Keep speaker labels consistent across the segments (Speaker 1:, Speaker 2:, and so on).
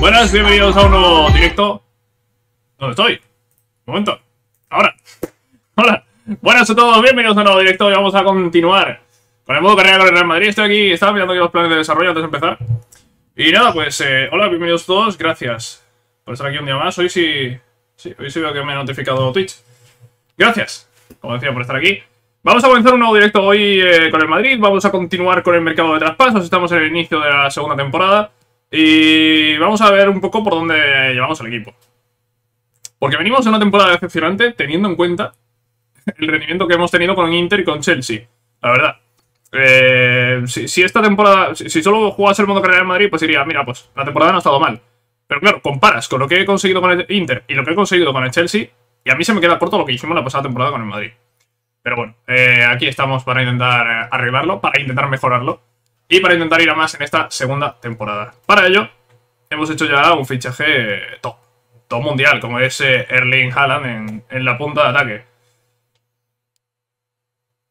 Speaker 1: Buenas, bienvenidos a un nuevo directo. ¿Dónde estoy? Un momento. Ahora. Hola. Buenas a todos, bienvenidos a un nuevo directo y vamos a continuar con el modo carrera con el Real Madrid. Estoy aquí, estaba mirando aquí los planes de desarrollo antes de empezar. Y nada, pues, eh, hola, bienvenidos todos, gracias por estar aquí un día más. Hoy sí, sí, hoy sí veo que me ha notificado Twitch. Gracias, como decía, por estar aquí. Vamos a comenzar un nuevo directo hoy eh, con el Madrid, vamos a continuar con el mercado de traspasos, estamos en el inicio de la segunda temporada. Y vamos a ver un poco por dónde llevamos el equipo. Porque venimos de una temporada decepcionante teniendo en cuenta el rendimiento que hemos tenido con Inter y con Chelsea. La verdad. Eh, si, esta temporada, si, solo jugase el modo carrera en Madrid, pues diría, mira, pues la temporada no ha estado mal. Pero claro, comparas con lo que he conseguido con el Inter y lo que he conseguido con el Chelsea, y a mí se me queda corto lo que hicimos la pasada temporada con el Madrid. Pero bueno, eh, aquí estamos para intentar eh, arreglarlo, para intentar mejorarlo y para intentar ir a más en esta segunda temporada. Para ello, hemos hecho ya un fichaje top, top mundial, como es Erling Haaland en, en la punta de ataque.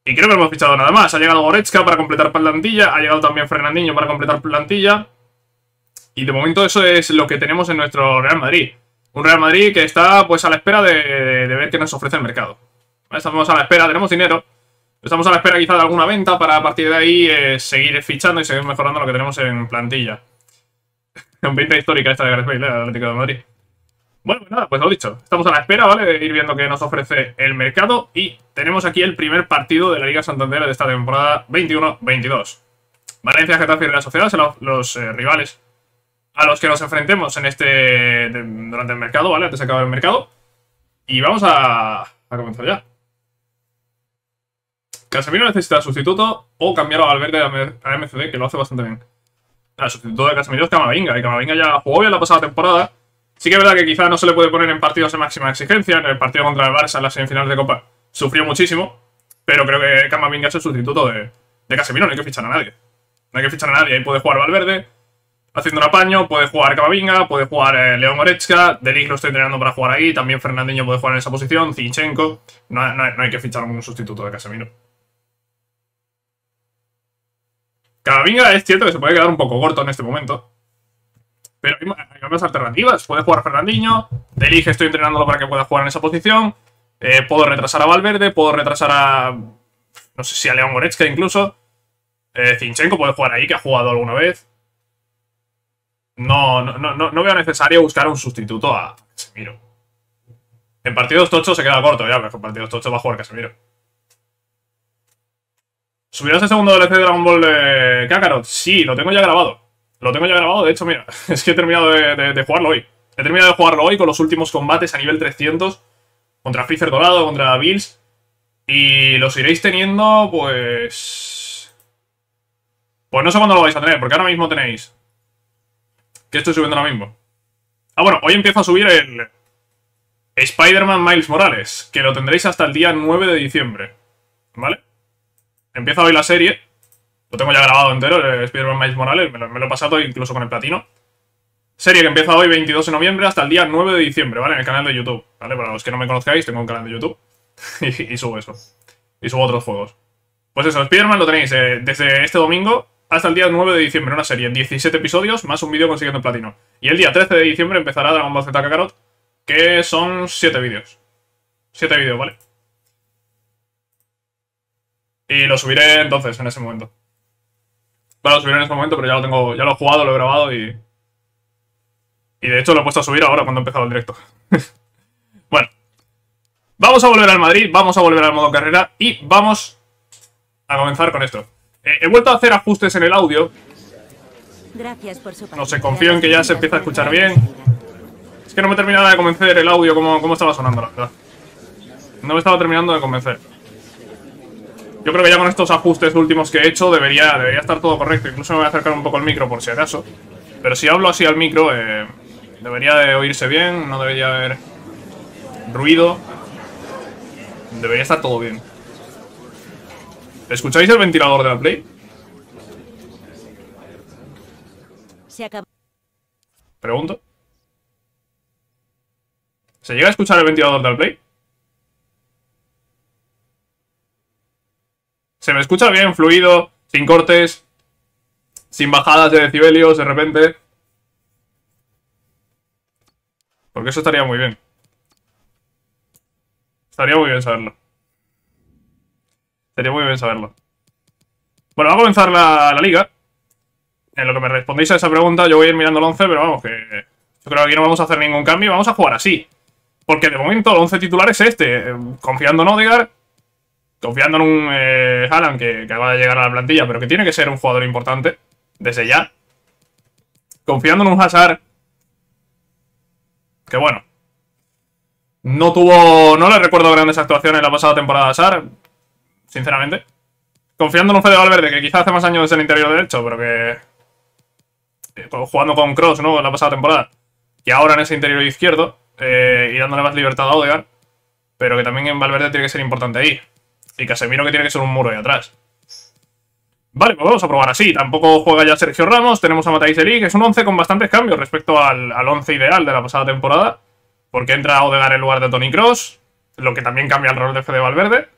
Speaker 1: Y creo que no hemos fichado nada más. Ha llegado Goretzka para completar plantilla. Ha llegado también Fernandinho para completar plantilla. Y de momento eso es lo que tenemos en nuestro Real Madrid. Un Real Madrid que está pues a la espera de, ver qué nos ofrece el mercado. Estamos a la espera, tenemos dinero. Estamos a la espera quizá de alguna venta para a partir de ahí eh, seguir fichando y seguir mejorando lo que tenemos en plantilla. Un venta histórica esta de Gareth Bale, el Atlético de Madrid. Bueno, pues nada, pues lo dicho. Estamos a la espera, ¿vale? De ir viendo qué nos ofrece el mercado. Y tenemos aquí el primer partido de la Liga Santander de esta temporada 21-22. Valencia, Getafe y Real Sociedad son los, eh, rivales a los que nos enfrentemos en este durante el mercado, ¿vale? Antes de acabar el mercado. Y vamos a, a comenzar ya. Casemiro necesita sustituto o cambiar a Valverde a MCD, que lo hace bastante bien. El sustituto de Casemiro es Camavinga, y Camavinga ya jugó bien la pasada temporada Sí que es verdad que quizá no se le puede poner en partidos de máxima exigencia. En el partido contra el Barça en las semifinales de Copa sufrió muchísimo. Pero creo que Camavinga es el sustituto de, Casemiro. No hay que fichar a nadie. No hay que fichar a nadie. Ahí puede jugar Valverde haciendo un apaño. Puede jugar Camavinga. Puede jugar eh, León Goretzka. Ligt lo estoy entrenando para jugar ahí. También Fernandinho puede jugar en esa posición. Zinchenko. No, no hay que fichar un sustituto de Casemiro. Camavinga es cierto que se puede quedar un poco corto en este momento. Pero hay, más alternativas. Puede jugar Fernandinho. Delige estoy entrenándolo para que pueda jugar en esa posición. Eh, puedo retrasar a Valverde. Puedo retrasar a... No sé si a León Goretzka incluso. Eh, puede jugar ahí, que ha jugado alguna vez. No, no, no, no veo necesario buscar un sustituto a Casemiro. En partidos tochos se queda corto ya, pero en partidos tochos va a jugar Casemiro. ¿Subirás el segundo DLC de Dragon Ball de Kakarot? Sí, lo tengo ya grabado. Lo tengo ya grabado, de hecho, mira, es que he terminado de, jugarlo hoy. He terminado de jugarlo hoy con los últimos combates a nivel 300 contra Freezer Dorado, contra Bills. Y los iréis teniendo, pues... Pues no sé cuándo lo vais a tener, porque ahora mismo tenéis... ¿Qué estoy subiendo ahora mismo? Ah, bueno, hoy empiezo a subir el... Spider-Man Miles Morales, que lo tendréis hasta el día 9 de diciembre. ¿Vale? Empieza hoy la serie lo tengo ya grabado entero, el Spider-Man Miles Morales, me lo, he pasado incluso con el platino. Serie que empieza hoy 22 de noviembre hasta el día 9 de diciembre, ¿vale? En el canal de YouTube, ¿vale? Para los que no me conozcáis, tengo un canal de YouTube y, subo eso. Y subo otros juegos. Pues eso, Spider-Man lo tenéis eh, desde este domingo hasta el día 9 de diciembre, una serie, 17 episodios, más un vídeo consiguiendo el platino. Y el día 13 de diciembre empezará Dragon Ball Z Kakarot, que son 7 vídeos. 7 vídeos, ¿vale? Y lo subiré entonces, en ese momento. Claro, subir en este momento, pero ya lo tengo, ya lo he jugado, lo he grabado y... Y de hecho lo he puesto a subir ahora cuando he empezado el directo. bueno. Vamos a volver al Madrid, vamos a volver al modo carrera y vamos a comenzar con esto. Eh, he vuelto a hacer ajustes en el audio. Gracias por su No sé, confío en que ya se empieza a escuchar bien. Es que no me terminaba de convencer el audio como, como estaba sonando, la verdad. No me estaba terminando de convencer. Yo creo que ya con estos ajustes últimos que he hecho debería, debería estar todo correcto. Incluso me voy a acercar un poco el micro por si acaso. Pero si hablo así al micro, eh, debería de oírse bien, no debería haber ruido. Debería estar todo bien. ¿Escucháis el ventilador de la Play? Se acabó. Pregunto. ¿Se llega a escuchar el ventilador de la Play? Se me escucha bien, fluido, sin cortes, sin bajadas de decibelios de repente. Porque eso estaría muy bien. Estaría muy bien saberlo. Estaría muy bien saberlo. Bueno, va a comenzar la, la liga. En lo que me respondéis a esa pregunta, yo voy a ir mirando el 11, pero vamos, que yo creo que aquí no vamos a hacer ningún cambio. Vamos a jugar así. Porque de momento el 11 titular es este. Confiando en Odegaard, confiando en un eh, que, acaba de llegar a la plantilla, pero que tiene que ser un jugador importante desde ya. Confiando en un Hazard que bueno, no tuvo, no le recuerdo grandes actuaciones la pasada temporada de Hazard, sinceramente. Confiando en un Fede Valverde que quizás hace más años en el interior derecho, pero que eh, jugando con Cross, ¿no? En la pasada temporada. Y ahora en ese interior izquierdo. Eh, y dándole más libertad a Odegaard. Pero que también en Valverde tiene que ser importante ahí. Y Casemiro que tiene que ser un muro ahí atrás. Vale, pues vamos a probar así. Tampoco juega ya Sergio Ramos. Tenemos a Matthijs Eli, que es un 11 con bastantes cambios respecto al, al 11 ideal de la pasada temporada. Porque entra Odegaard en lugar de Tony Cross. Lo que también cambia el rol de Fede Valverde.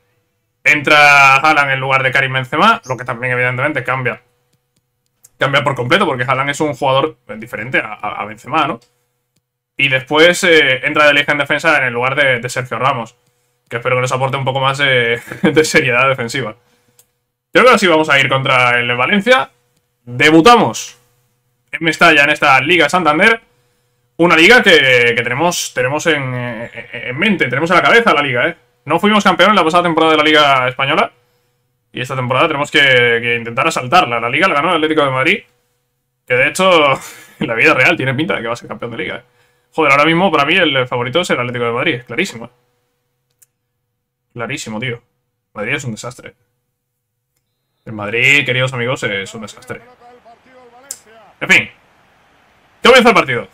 Speaker 1: Entra Haaland en lugar de Karim Benzema. Lo que también evidentemente cambia. Cambia por completo porque Haaland es un jugador diferente a, Benzema, ¿no? Y después eh, entra de Ligt en defensa en el lugar de, Sergio Ramos. Que espero que nos aporte un poco más de, seriedad defensiva. Creo que así vamos a ir contra el Valencia. Debutamos en Mestalla, en esta Liga Santander. Una liga que, tenemos, tenemos en, en, mente, tenemos en la cabeza la liga, ¿eh? No fuimos campeones la pasada temporada de la Liga Española. Y esta temporada tenemos que, intentar asaltarla. La liga la ganó el Atlético de Madrid. Que de hecho, en la vida real tiene pinta de que va a ser campeón de liga. ¿eh? Joder, ahora mismo para mí el favorito es el Atlético de Madrid. Clarísimo. Clarísimo, tío. Madrid es un desastre. El Madrid, queridos amigos, es un desastre. En fin. Comienza el partido.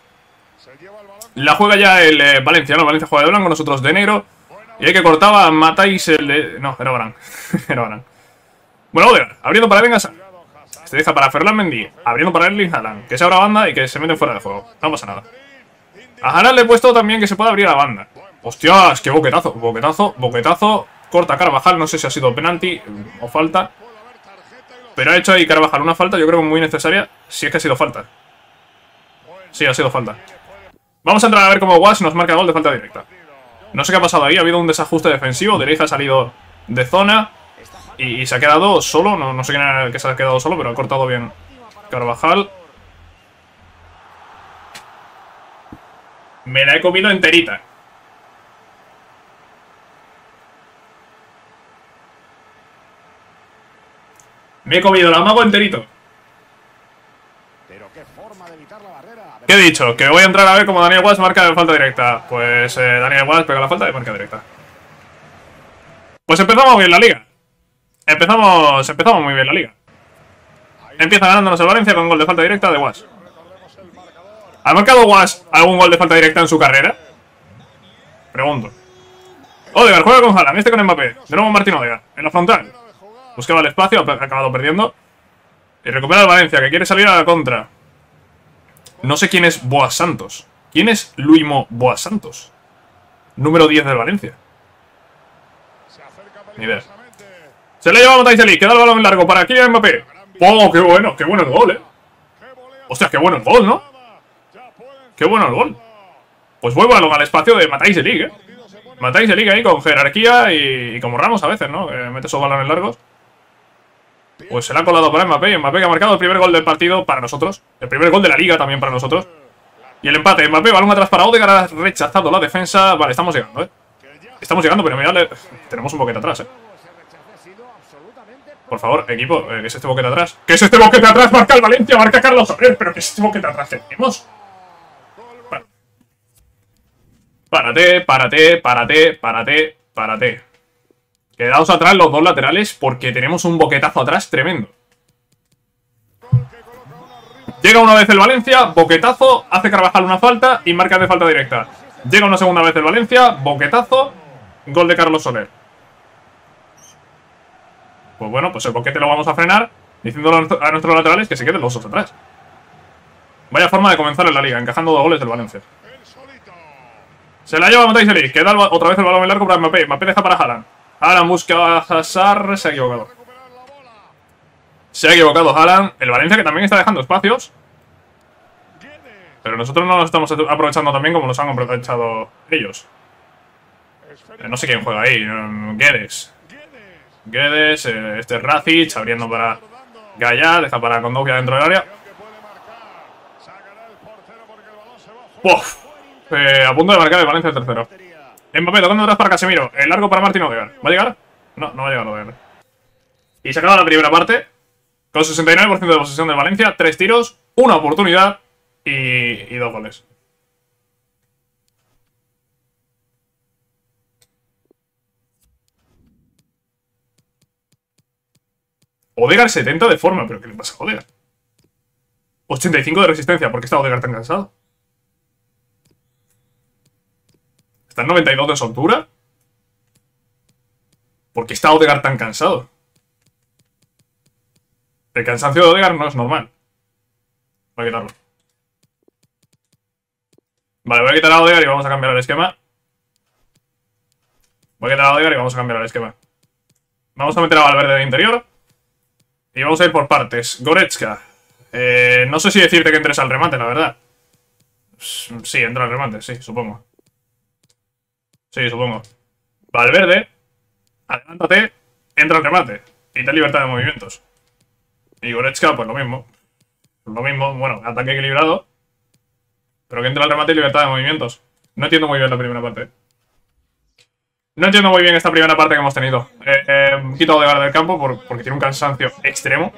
Speaker 1: La juega ya el eh, Valencia, ¿no? Valencia juega de blanco, nosotros de negro. Y hay que cortaba, matáis el de... No, era Barán. era Barán. Bueno, Odegaard, abriendo para Venga Se deja para Ferland Mendy. Abriendo para Erling Haaland. Que se abra banda y que se mete fuera de juego. No pasa nada. A Haaland le he puesto también que se pueda abrir la banda. ¡Hostias! ¡Qué boquetazo! Boquetazo, boquetazo. Corta Carvajal. No sé si ha sido penalti o falta. Pero ha hecho ahí Carvajal una falta, yo creo muy necesaria. Si es que ha sido falta. Sí, ha sido falta. Vamos a entrar a ver cómo Wash nos marca gol de falta directa. No sé qué ha pasado ahí, ha habido un desajuste defensivo. Derecha ha salido de zona y, y se ha quedado solo. No, no, sé quién era el que se ha quedado solo, pero ha cortado bien Carvajal. Me la he comido enterita. Me he comido la mago enterito. ¿Qué he dicho? Que voy a entrar a ver cómo Daniel Watts marca de falta directa. Pues eh, Daniel Watts pega la falta y marca directa. Pues empezamos bien la liga. Empezamos, empezamos muy bien la liga. Empieza ganándonos el Valencia con gol de falta directa de Watts. ¿Ha marcado Watts algún gol de falta directa en su carrera? Pregunto. Odegaard juega con Haaland, este con Mbappé. De nuevo Martín Odegaard, en la frontal. Buscaba el espacio, ha acabado perdiendo. Y recupera el Valencia, que quiere salir a la contra. No sé quién es Boas Santos. ¿Quién es Luimo Boas Santos? Número 10 del Valencia. Ni idea. Se le lleva a Matthijs Queda el balón largo para Kylian Mbappé. ¡Oh, qué bueno! ¡Qué bueno el gol, eh! ¡Hostia, qué bueno el gol, ¿no? ¡Qué bueno el gol! Pues vuelvo al espacio de Matthijs League, eh. Matthijs League ahí con jerarquía y, como Ramos a veces, ¿no? Que mete esos balones largos. Pues se le ha colado para Mbappé. Mbappé que ha marcado el primer gol del partido para nosotros. El primer gol de la liga también para nosotros. Y el empate. Mbappé, balón atrás para Odegaard. Ha rechazado la defensa. Vale, estamos llegando, ¿eh? Estamos llegando, pero mirad, tenemos un boquete atrás, ¿eh? Por favor, equipo, eh, ¿qué es este boquete atrás? ¿Qué es este boquete atrás? Marca el Valencia, marca Carlos. ¿Pero qué es este boquete atrás que tenemos? Párate, párate, párate, párate, párate. Quedaos atrás los dos laterales porque tenemos un boquetazo atrás tremendo. Llega una vez el Valencia, boquetazo, hace Carvajal una falta y marca de falta directa. Llega una segunda vez el Valencia, boquetazo, gol de Carlos Soler. Pues bueno, pues el boquete lo vamos a frenar diciéndolo a nuestros laterales que se queden los dos atrás. Vaya forma de comenzar en la liga, encajando dos goles del Valencia. Se la lleva Matthijs Eli, queda otra vez el balón en largo para Mbappé. Mbappé deja para Haaland. Haaland busca a Hazard, se ha equivocado. Se ha equivocado Haaland. El Valencia que también está dejando espacios. Pero nosotros no lo estamos aprovechando también como los han aprovechado ellos. Eh, no sé quién juega ahí. Guedes. Guedes, eh, este es Racic, abriendo para Gaya, deja para Kondogbia dentro del área. Uf, eh, a punto de marcar el Valencia el tercero. Mbappé tocando atrás para Casemiro. El largo para Martín Odegaard. ¿Va a llegar? No, no va a llegar Odegaard. Y se acaba la primera parte. Con 69% de posesión de Valencia. Tres tiros, una oportunidad y, y dos goles. Odegaard 70 de forma, pero ¿qué le pasa a Odegaard? 85 de resistencia, ¿por qué está Odegaard tan cansado? ¿Está en 92 de soltura? ¿Por qué está Odegaard tan cansado? El cansancio de Odegaard no es normal. Voy a quitarlo. Vale, voy a quitar a Odegaard y vamos a cambiar el esquema. Voy a quitar a Odegaard y vamos a cambiar el esquema. Vamos a meter a Valverde de interior. Y vamos a ir por partes. Goretzka. Eh, no sé si decirte que entres al remate, la verdad. Sí, entra al remate, sí, supongo. Sí, supongo. Valverde. Adelántate. Entra al remate. Y te libertad de movimientos. Y Goretzka, pues lo mismo. Lo mismo, bueno, ataque equilibrado. Pero que entre al remate y libertad de movimientos. No entiendo muy bien la primera parte. No entiendo muy bien esta primera parte que hemos tenido. Eh, eh, quito de del campo por- porque tiene un cansancio extremo.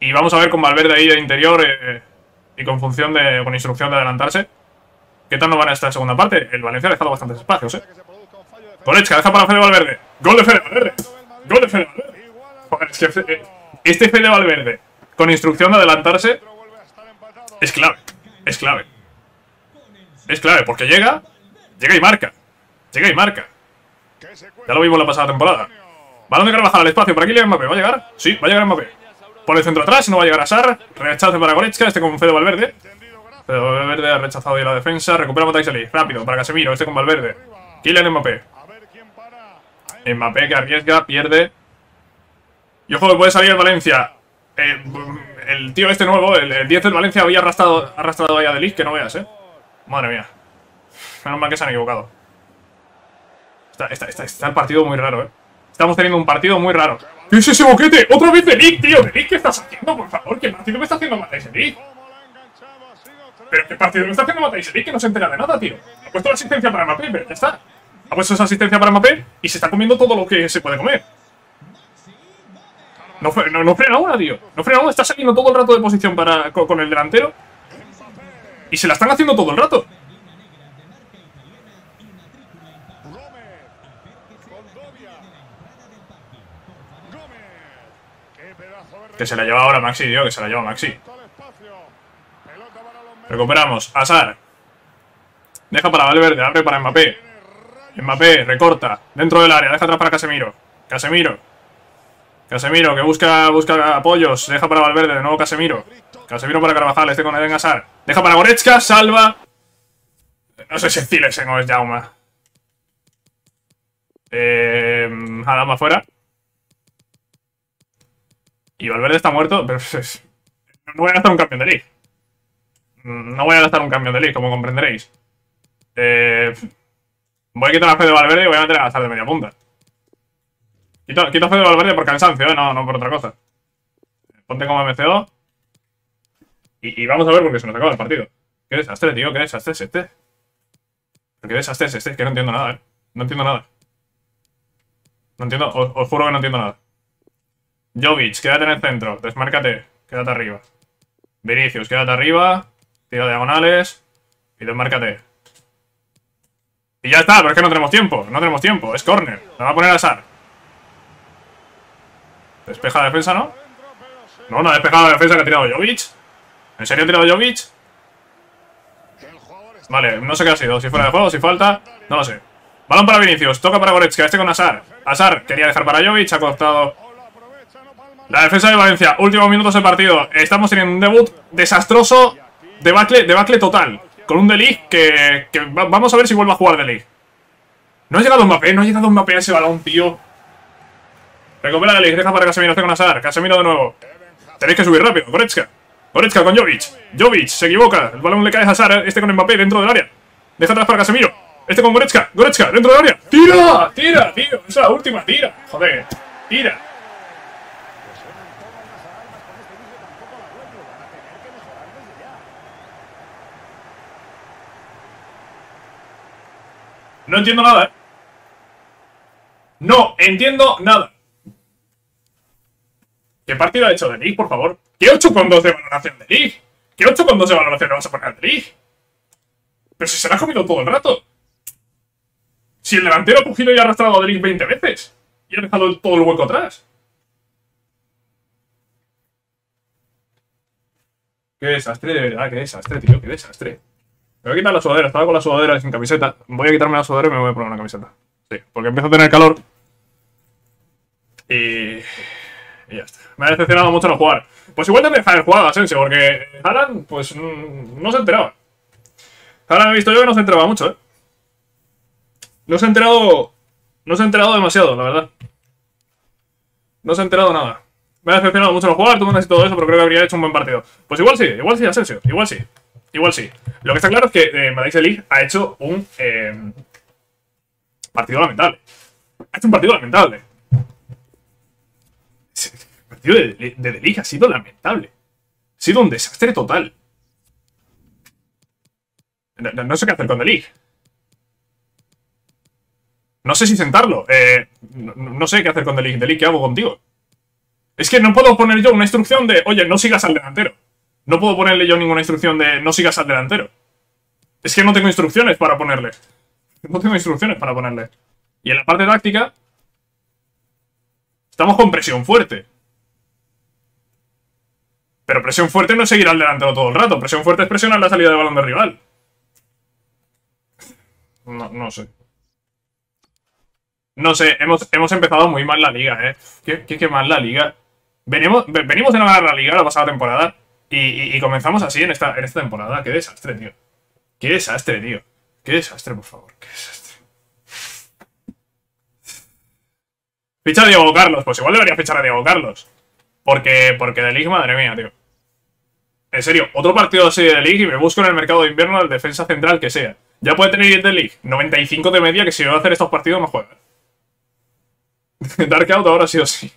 Speaker 1: Y vamos a ver con Valverde ahí de interior eh, y con función de. con instrucción de adelantarse. ¿Qué tal nos van a esta segunda parte? El Valencia ha dejado bastantes espacios, eh. Goretzka, deja para Fede Valverde. Gol de Fede Valverde. Gol de Fede Valverde. Este Fede Valverde, con instrucción de adelantarse, es clave. Es clave. Es clave, porque llega, llega y marca. Llega y marca. Ya lo vimos la pasada temporada. Balón de Carvajal al espacio. Por aquí llega Mbappé. ¿Va a llegar? Sí, va a llegar Mbappé. Por el centro atrás, no va a llegar a Sar. Rechace para Goretzka, este con Fede Valverde. Fede Valverde ha rechazado ya la defensa. Recupera Motaxeli. Rápido, para Casemiro, este con Valverde. Kylian Mbappé. Mbappé que arriesga, pierde. Y ojo que puede salir el Valencia. Eh, el tío este nuevo, el, el 10 del Valencia, había arrastrado, arrastrado ahí a Delis, que no veas, eh. Madre mía. Menos mal que se han equivocado. Está, está, está, está el partido muy raro, eh. Estamos teniendo un partido muy raro. ¿Qué es ese boquete? ¡Otra vez Delic, tío! Delic, ¿qué estás haciendo, por favor? ¿Qué partido me está haciendo Matthijs Delic? ¿Pero qué partido me está haciendo Matthijs Delic que no se entera de nada, tío? Ha puesto la asistencia para Mbappé, pero ya está. Ha puesto esa asistencia para Mbappé y se está comiendo todo lo que se puede comer. No, no, no frena una, tío. No frena una, está saliendo todo el rato de posición para, con el delantero. Y se la están haciendo todo el rato. Que se la lleva ahora Maxi, tío, que se la lleva Maxi. Recuperamos. Asar. Deja para Valverde, abre para Mbappé. Mbappé, recorta. Dentro del área, deja atrás para Casemiro. Casemiro. Casemiro, que busca, busca apoyos. Deja para Valverde, de nuevo Casemiro. Casemiro para Carvajal, este con Eden Hazard. Deja para Goretzka, salva. No sé si es Zilesen o es Jauma. Eh, Adama afuera. Y Valverde está muerto, pero no voy a gastar un cambio de league. No voy a gastar un cambio de league, como comprenderéis. Eh, voy a quitar a Fede Valverde y voy a meter a Hazard de media punta. Quito, quito a Fede Valverde por cansancio, ¿eh? no, no por otra cosa. Ponte como MCO. Y, y vamos a ver porque se nos acaba el partido. Qué desastre, tío, qué desastre es este. Qué desastre es este, es que no entiendo nada, ¿eh? No entiendo nada. No entiendo, os, os juro que no entiendo nada. Jovic, quédate en el centro, desmárcate, quédate arriba. Vinicius, quédate arriba, tira diagonales y desmárcate. Y ya está, pero es que no tenemos tiempo, no tenemos tiempo, es córner, la va a poner a Sar. Despeja la defensa, ¿no? No, no ha despejado la defensa que ha tirado Jovic. ¿En serio ha tirado Jovic? Vale, no sé qué ha sido, si fuera de juego, si falta, no lo sé. Balón para Vinicius, toca para Goretzka, este con Asar. Asar quería dejar para Jovic, ha costado la defensa de Valencia, últimos minutos del partido. Estamos teniendo un debut desastroso, debacle, debacle total. Con un Delig que, que va- vamos a ver si vuelve a jugar Delig. No ha llegado Mbappé, no ha llegado Mbappé a ese balón, tío. Recupera Delig, deja para Casemiro, hace con Asar. Casemiro de nuevo. Tenéis que subir rápido, Goretzka. Goretzka con Jovic. Jovic se equivoca. El balón le cae a Hazard. Este con Mbappé dentro del área. Deja atrás para Casemiro. Este con Goretzka. Goretzka dentro del área. ¡Tira! ¡Tira, tío! Esa es la última. ¡Tira! Joder. ¡Tira! No entiendo nada, ¿eh? No entiendo nada. ¿Qué partido ha hecho de por favor? ¿Qué 8 con 2 de valoración de League? ¿Qué 8 con 2 de valoración le vas a poner de League? Pero si se la ha comido todo el rato. Si el delantero ha cogido y ha arrastrado a League 20 veces. Y ha dejado todo el hueco atrás. Qué desastre, de verdad, qué desastre, tío, qué desastre. Me voy a quitar la sudadera, estaba con la sudadera sin camiseta. Voy a quitarme la sudadera y me voy a poner una camiseta. Sí, porque empiezo a tener calor. Y... Y ya está. Me ha decepcionado mucho no jugar. Pues igual tendré que haber jugado a Asensio, porque Haaland, pues, mm, no se enteraba. Haaland he visto yo que no se enteraba mucho, ¿eh? No se ha enterado... No se ha enterado demasiado, la verdad. No se ha enterado nada. Me ha decepcionado mucho no jugar, todo y todo eso, pero creo que habría hecho un buen partido. Pues igual sí, igual sí, Asensio, igual sí. Igual sí. Lo que está claro es que eh, Madrid League ha hecho un eh, partido lamentable. Ha hecho un partido lamentable. El partido de, de, ha sido lamentable. Ha sido un desastre total. No, sé qué hacer con The. No sé si sentarlo. Eh, no, sé qué hacer con The League. League, ¿qué hago contigo? Es que no puedo poner yo una instrucción de, oye, no sigas al delantero. No puedo ponerle yo ninguna instrucción de no sigas al delantero. Es que no tengo instrucciones para ponerle. No tengo instrucciones para ponerle. Y en la parte táctica... Estamos con presión fuerte. Pero presión fuerte no es seguir al delantero todo el rato. Presión fuerte es presionar la salida de balón del rival. No, no sé. No sé, hemos, hemos empezado muy mal la liga, ¿eh? ¿Qué, qué, mal la liga? Venimos, venimos de no ganar la liga la pasada temporada. Y, comenzamos así en esta, temporada. Qué desastre, tío. Qué desastre, tío. Qué desastre, por favor. Qué desastre. Ficha a Diego Carlos. Pues igual debería fichar a Diego Carlos. Porque, porque de League, madre mía, tío. En serio, otro partido así de League y me busco en el mercado de invierno al defensa central que sea. Ya puede tener 10 de League. 95 de media que si va a hacer estos partidos no juega. Dark Out ahora sí o sí.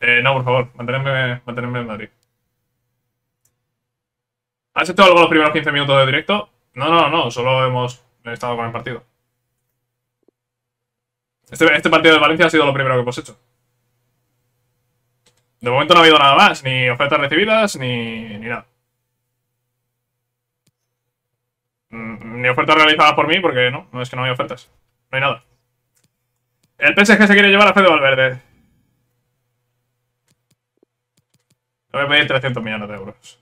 Speaker 1: Eh, no, por favor, mantenerme, mantenerme en Madrid. ¿Has hecho algo los primeros 15 minutos de directo? No, no, no, solo hemos estado con el partido. Este, este, partido de Valencia ha sido lo primero que hemos hecho. De momento no ha habido nada más, ni ofertas recibidas, ni, ni nada. Mm, ni ofertas realizadas por mí, porque no, no es que no hay ofertas. No hay nada. El PSG se quiere llevar a Fede Valverde. Le voy a pedir 300 millones de euros.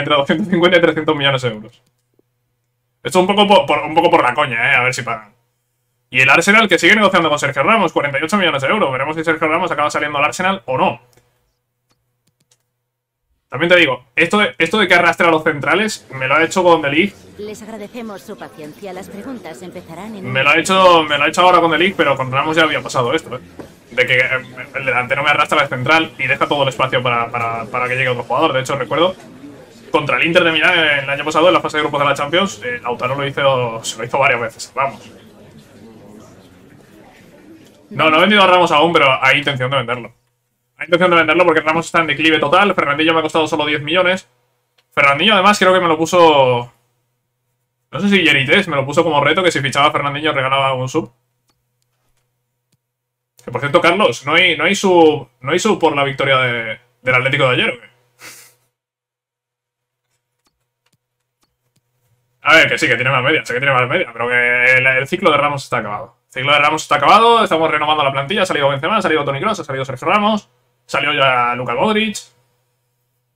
Speaker 1: Entre 250 y 300 millones de euros. Esto es un poco por, un poco por la coña, ¿eh? A ver si pagan. Y el Arsenal que sigue negociando con Sergio Ramos, 48 millones de euros. Veremos si Sergio Ramos acaba saliendo al Arsenal o no. También te digo, esto de, esto de que arrastre a los centrales me lo ha hecho con The League.
Speaker 2: Les agradecemos su paciencia. Las preguntas empezarán en...
Speaker 1: Me lo ha hecho, me lo ha hecho ahora con The League, pero con Ramos ya había pasado esto, ¿eh? De que eh, el delantero me arrastra al central y deja todo el espacio para, para, para que llegue otro jugador. De hecho, recuerdo contra el Inter de Milán el año pasado en la fase de grupos de la Champions, eh, Lautaro lo hizo, se lo hizo varias veces. Vamos. No, no he vendido a Ramos aún, pero hay intención de venderlo. Hay intención de venderlo porque Ramos está en declive total. Fernandillo me ha costado solo 10 millones. Fernandillo, además, creo que me lo puso... No sé si Yerites me lo puso como reto que si fichaba a Fernandinho regalaba un sub. Que por cierto, Carlos, ¿no hay, no hay sub, no hay sub por la victoria de, del Atlético de ayer o qué? A ver, que sí, que tiene más media, sé que tiene más media, pero que el, ciclo de Ramos está acabado. El ciclo de Ramos está acabado, estamos renovando la plantilla, ha salido Benzema, ha salido Tony Kroos, ha salido Sergio Ramos, salió ya Luka Modric.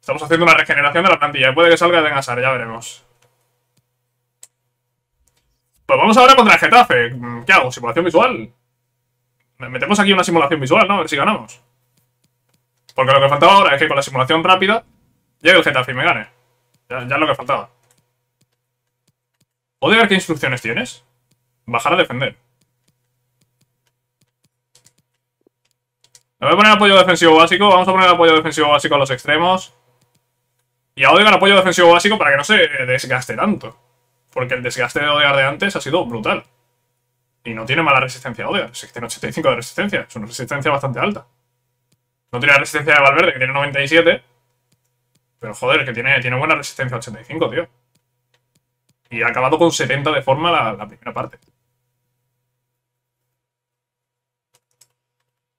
Speaker 1: Estamos haciendo una regeneración de la plantilla, puede que salga de Gasar, ya veremos. Pues vamos ahora contra el Getafe. ¿Qué hago? ¿Simulación visual? Metemos aquí una simulación visual, ¿no? A ver si ganamos. Porque lo que faltaba ahora es que con la simulación rápida llegue el Getafe y me gane. Ya, ya es lo que faltaba. Odegar, ¿qué instrucciones tienes? Bajar a defender. Me voy a poner apoyo defensivo básico. Vamos a poner apoyo defensivo básico a los extremos. Y a Odegaard apoyo defensivo básico para que no se desgaste tanto. Porque el desgaste de Odegaard de antes ha sido brutal. Y no tiene mala resistencia Odegaard. Es que tiene 85 de resistencia. Es una resistencia bastante alta. No tiene la resistencia de Valverde, que tiene 97. Pero joder, que tiene, tiene buena resistencia 85, tío. Y ha acabado con 70 de forma la, primera parte.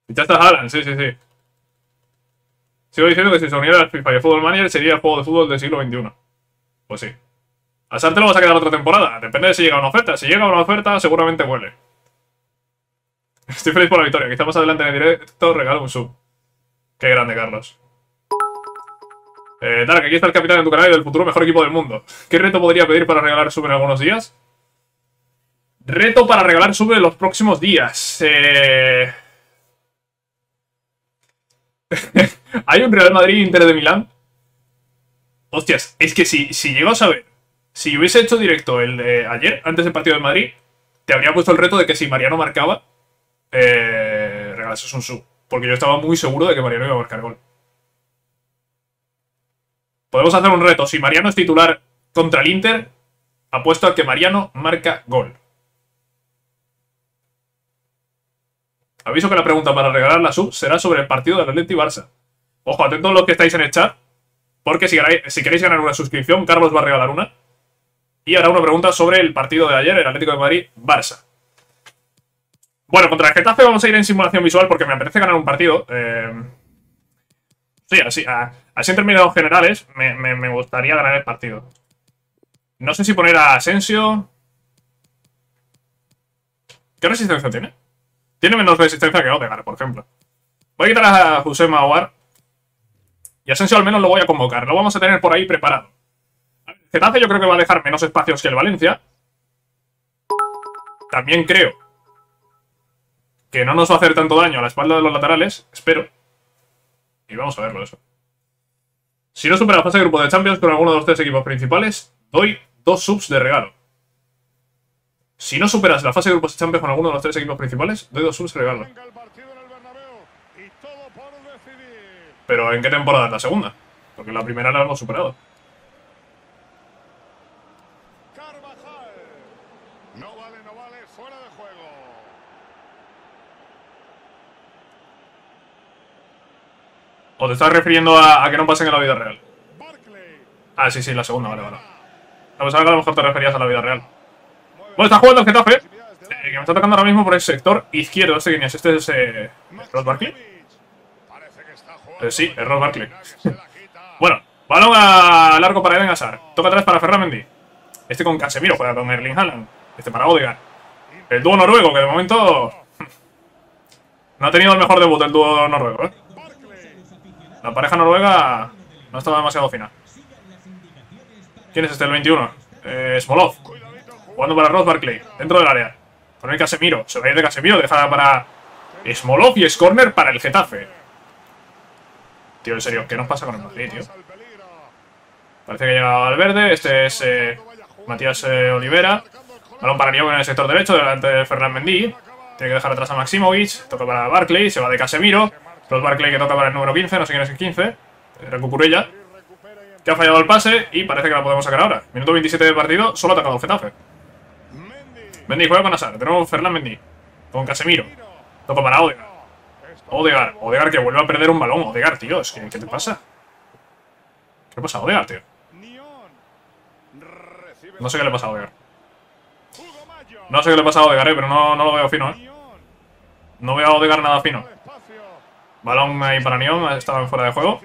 Speaker 1: Y ya está Alan, sí, sí, sí. Sigo diciendo que si se uniera al FIFA y Fútbol Manager sería el juego de fútbol del siglo XXI. Pues sí. A Sarte lo vas a quedar otra temporada. Depende de si llega una oferta. Si llega una oferta, seguramente vuelve. Estoy feliz por la victoria. Quizá más adelante en directo regalo un sub. Qué grande, Carlos. Eh, Dark, aquí está el capitán de tu canal y del futuro mejor equipo del mundo. ¿Qué reto podría pedir para regalar sub en algunos días? Reto para regalar sub en los próximos días. Eh... ¿Hay un Real Madrid-Inter de Milán? Hostias, es que si, si llego a saber, si hubiese hecho directo el de ayer, antes del partido de Madrid, te habría puesto el reto de que si Mariano marcaba, eh, regalases un sub. Porque yo estaba muy seguro de que Mariano iba a marcar gol. Podemos hacer un reto. Si Mariano es titular contra el Inter, apuesto a que Mariano marca gol. Aviso que la pregunta para regalar la sub será sobre el partido del Atlético y Barça. Ojo, atentos los que estáis en el chat, porque si queréis, ganar una suscripción, Carlos va a regalar una. Y hará una pregunta sobre el partido de ayer, el Atlético de Madrid-Barça. Bueno, contra el Getafe vamos a ir en simulación visual porque me apetece ganar un partido. Eh, sí, así, así en términos generales, me, gustaría ganar el partido. No sé si poner a Asensio... ¿Qué resistencia tiene? Tiene menos resistencia que Odegaard, por ejemplo. Voy a quitar a José Mauar. Y Asensio al menos lo voy a convocar. Lo vamos a tener por ahí preparado. Getafe yo creo que va a dejar menos espacios que el Valencia. También creo que no nos va a hacer tanto daño a la espalda de los laterales. Espero. Y vamos a verlo eso. Si no supera la fase de grupo de Champions con alguno de los tres equipos principales, doy dos subs de regalo. Si no superas la fase de grupos de Champions con alguno de los tres equipos principales, doy dos subs de regalo. Pero ¿en qué temporada? ¿La segunda? Porque la primera la hemos superado. ¿O te estás refiriendo a, que no pasen en la vida real? Ah, sí, sí, la segunda, vale, vale. Que a lo mejor te referías a la vida real. Bueno, está jugando el Getafe. Eh, que me está atacando ahora mismo por el sector izquierdo. Este quién es, este es eh, Ross Barkley. Eh, sí, es Ross Barkley. bueno, balón a largo para Eden Hazard. Toca atrás para Ferran Mendy. Este con Casemiro juega con Erling Haaland. Este para Odegaard. El dúo noruego, que de momento... No ha tenido el mejor debut el dúo noruego, ¿eh? La pareja noruega no estaba demasiado fina. ¿Quién es este, el 21? Eh, Smolov. Jugando para Ross Barkley, dentro del área. Con el Casemiro. Se va a ir de Casemiro, deja para Smolov y es corner para el Getafe. Tío, en serio, ¿qué nos pasa con el Madrid, tío? Parece que llega al verde. Este es eh, Matías eh, Olivera. Balón para Niogo en el sector derecho, delante de Fernán Mendy. Tiene que dejar atrás a Maximovic. Toca para Barkley, se va de Casemiro. Ross Barkley que toca para el número 15, no sé quién es el 15. Recucurella. Que ha fallado el pase y parece que la podemos sacar ahora. Minuto 27 de partido, solo ha atacado Getafe. Mendy juega con Asar. Tenemos Fernán Mendy. Con Casemiro. Toca para Odegaard. Odegaard. Odegaard que vuelve a perder un balón. Odegaard, tío. ¿qué te pasa? ¿Qué le pasa a Odegaard, tío? No sé qué le pasa a Odegaard. No sé qué le pasa a Odegaard, eh, pero no, no lo veo fino, eh. No veo a Odegaard nada fino. Balón ahí para Neon. Estaba fuera de juego.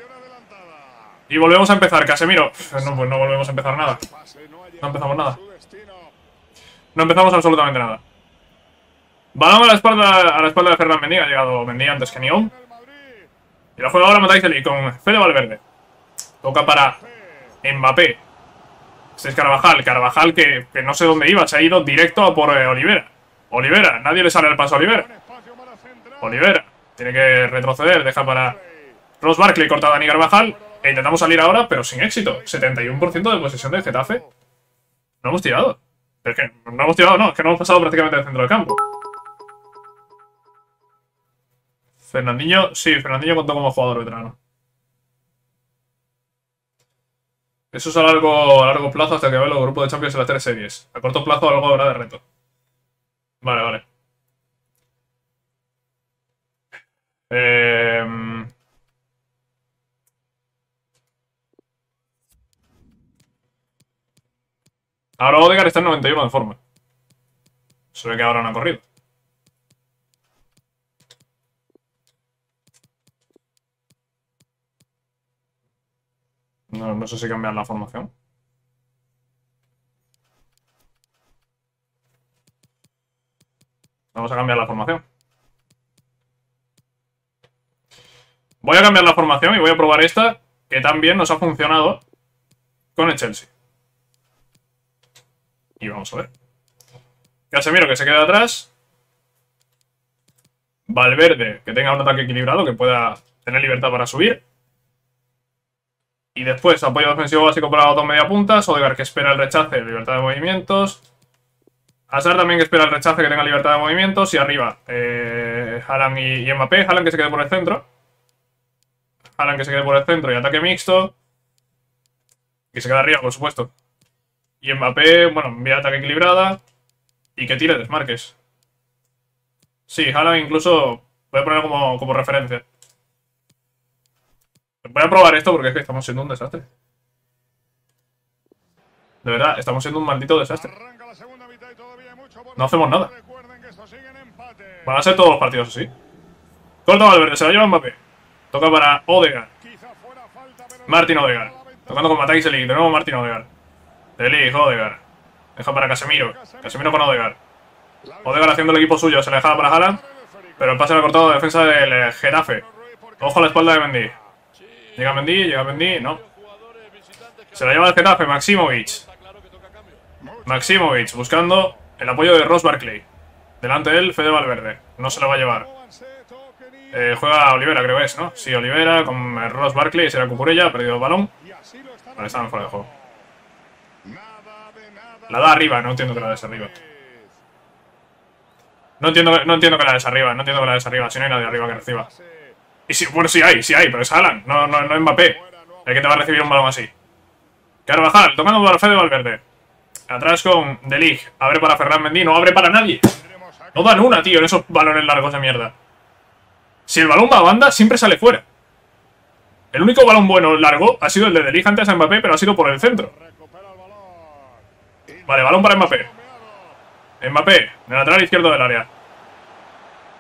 Speaker 1: Y volvemos a empezar. Casemiro. No, pues no volvemos a empezar nada. No empezamos nada. No empezamos absolutamente nada. Balón a la espalda, a la espalda de Fernán Mendy. Ha llegado Mendy antes que Neon. Y la juega ahora Matáis con Fede Valverde. Toca para Mbappé. Este es Carvajal. Carvajal que, no sé dónde iba. Se ha ido directo a por eh, Olivera. Olivera. Nadie le sale el paso a Olivera. Olivera. Tiene que retroceder. Deja para Ross Barkley. Corta Dani Carvajal. E intentamos salir ahora, pero sin éxito. 71% de posesión del Getafe. No hemos tirado. Es que no hemos tirado, no, es que no hemos pasado prácticamente del centro del campo. Fernandinho, sí, Fernandinho contó como jugador veterano. Eso es a largo, a largo plazo hasta que vean los grupos de Champions en las tres series. A corto plazo algo habrá de reto. Vale, vale. Eh... Ahora Odegaard está en 91 de forma. Se ve que ahora no ha corrido. No, no sé si cambiar la formación. Vamos a cambiar la formación. Voy a cambiar la formación y voy a probar esta, que también nos ha funcionado con el Chelsea. Y vamos a ver. Casemiro que se queda atrás. Valverde que tenga un ataque equilibrado, que pueda tener libertad para subir. Y después apoyo defensivo básico para los dos media puntas. Odegaard que espera el rechace, libertad de movimientos. Hazard también que espera el rechace, que tenga libertad de movimientos. Y arriba, eh, y, y Mbappé. Que se quede por el centro. Haaland que se quede por el centro y ataque mixto. Que se quede arriba, por supuesto. Y Mbappé, bueno, envía ataque equilibrada. Y que tire desmarques. Sí, Haaland incluso voy a poner como, como referencia. Voy a probar esto porque es que estamos siendo un desastre. De verdad, estamos siendo un maldito desastre. No hacemos nada. Van a ser todos los partidos así. Corta Valverde, se lo lleva Mbappé. Toca para Odegaard. Martin Odegaard. Tocando con Matai De nuevo Martin Odegaard. Delig, Odegaard. Deja para Casemiro. Casemiro con Odegaard. Odegaard haciendo el equipo suyo. Se le dejaba para Haaland. Pero el pase lo ha cortado de defensa del eh, Getafe. Ojo a la espalda de Mendy. Llega Mendy, llega Mendy, no. Se la lleva el Getafe, Maximovic. Maximovic buscando el apoyo de Ross Barkley. Delante de él, Fede Valverde. No se lo va a llevar. Eh, juega Olivera, creo que es, ¿no? Sí, Olivera con Ross Barkley. Será Cucurella, ha perdido el balón. Vale, está fuera de juego. La da arriba, no entiendo que la des arriba. No entiendo, no entiendo que la des arriba, no entiendo que la des arriba. Si no hay nadie arriba que reciba. Y si, bueno, sí hay, sí hay, pero es Alan, no, no, no Mbappé. El que te va a recibir un balón así. Carvajal, tocando para Fede Valverde. Atrás con Delig. Abre para Ferran Mendy, no abre para nadie. No dan una, tío, en esos balones largos de mierda. Si el balón va a banda, siempre sale fuera. El único balón bueno largo ha sido el de Delig antes a Mbappé, pero ha sido por el centro. Vale, balón para Mbappé. Mbappé, el lateral izquierdo del área.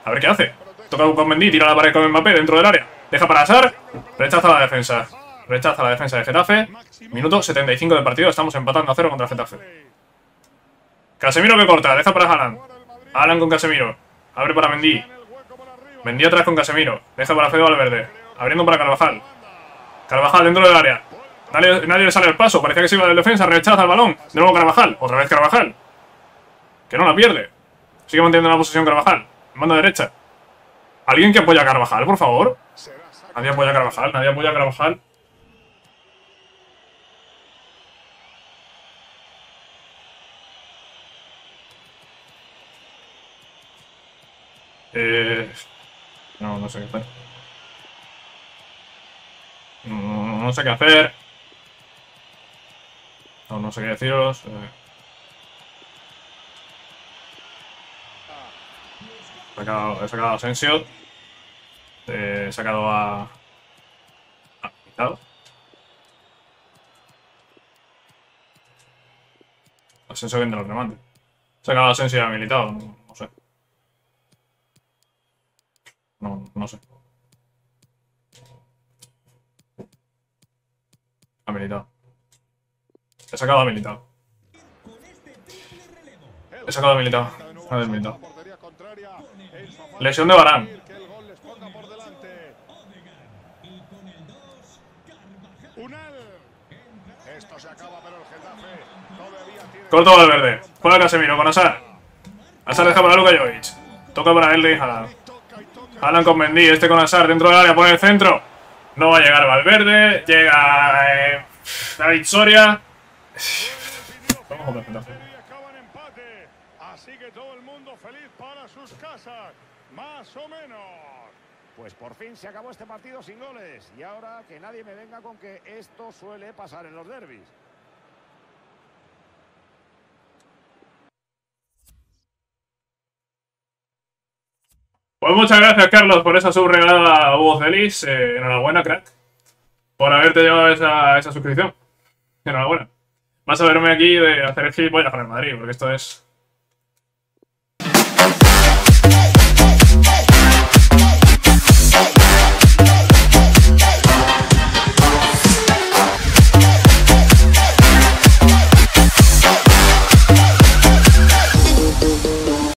Speaker 1: A ver qué hace. Toca con Mendy, tira la pared con Mbappé dentro del área. Deja para Asar. Rechaza la defensa. Rechaza la defensa de Getafe. Minuto 75 del partido. Estamos empatando a cero contra Getafe. Casemiro que corta. Deja para Haaland. Haaland con Casemiro. Abre para Mendy. Mendy atrás con Casemiro. Deja para Fede Valverde. Abriendo para Carvajal. Carvajal dentro del área. Nadie, le sale el paso. Parecía que se iba de defensa. Rechaza el balón. De nuevo Carvajal. Otra vez Carvajal. Que no la pierde. Sigue manteniendo la posición Carvajal. Manda derecha. ¿Alguien que apoya a Carvajal, por favor? Nadie apoya a Carvajal. Nadie apoya a Carvajal. Eh... No, no sé qué hacer. No, sé qué hacer. No, no sé qué deciros. Eh... He sacado, he sacado a Asensio. He sacado a... a Militado. Asensio viene los remantes. He sacado a Asensio y a Militado. No, no sé. No, no sé. Ha militado. He sacado a militado. He sacado. A ver, militado. Lesión de Barán. Corto verde. Juega Casemiro con Asar. Asar deja para Luka Jovic. Toca para y Haaland. Haaland con Mendy. Este con Asar dentro del área. Pone el centro. No va a llegar Valverde. Llega eh, David Soria. Vamos a ver,
Speaker 3: Así que todo el mundo feliz para sus casas. Más o menos. Pues por fin se acabó este partido sin goles. Y ahora que nadie me venga con que esto suele pasar en los derbis.
Speaker 1: Pues muchas gracias, Carlos, por esa subregalada voz feliz. Eh, enhorabuena, crack. Por haberte llevado esa, esa suscripción. Enhorabuena. Vas a verme aquí de hacer el gilipollas con el Madrid, porque esto es